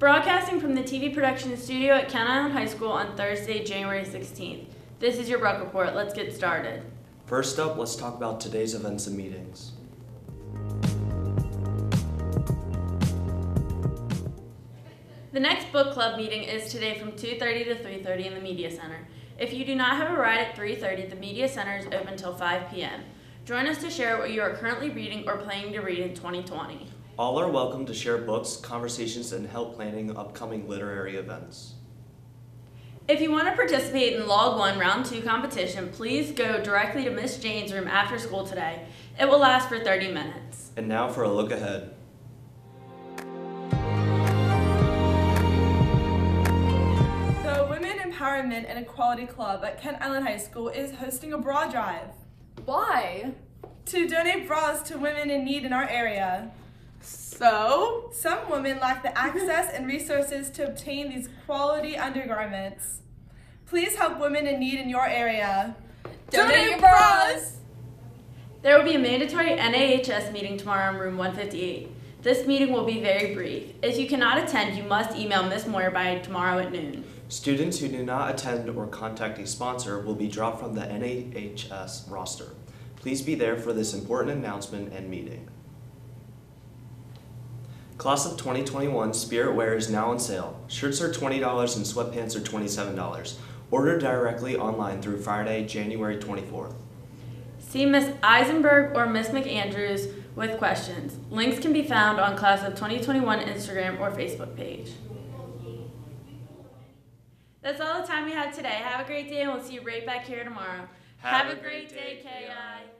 Broadcasting from the TV production studio at Kent Island High School on Thursday, January 16th. This is your Buc Report. Let's get started. First up, let's talk about today's events and meetings. The next book club meeting is today from 2:30 to 3:30 in the Media Center. If you do not have a ride at 3:30, the Media Center is open until 5 p.m. Join us to share what you are currently reading or planning to read in 2020. All are welcome to share books, conversations, and help planning upcoming literary events. If you want to participate in Log 1 Round 2 competition, please go directly to Miss Jane's room after school today. It will last for 30 minutes. And now for a look ahead. The Women Empowerment and Equality Club at Kent Island High School is hosting a bra drive Why? to donate bras to women in need in our area. So? Some women lack the access and resources to obtain these quality undergarments. Please help women in need in your area. Donate your bras! There will be a mandatory NAHS meeting tomorrow in room 158. This meeting will be very brief. If you cannot attend, you must email Miss Moyer by tomorrow at noon. Students who do not attend or contact a sponsor will be dropped from the NAHS roster. Please be there for this important announcement and meeting. Class of 2021 Spirit Wear is now on sale. Shirts are $20 and sweatpants are $27. Order directly online through Friday, January 24th. See Miss Eisenberg or Miss McAndrews with questions. Links can be found on Class of 2021 Instagram or Facebook page. That's all the time we have today. Have a great day and we'll see you right back here tomorrow. Have, a great day, KI.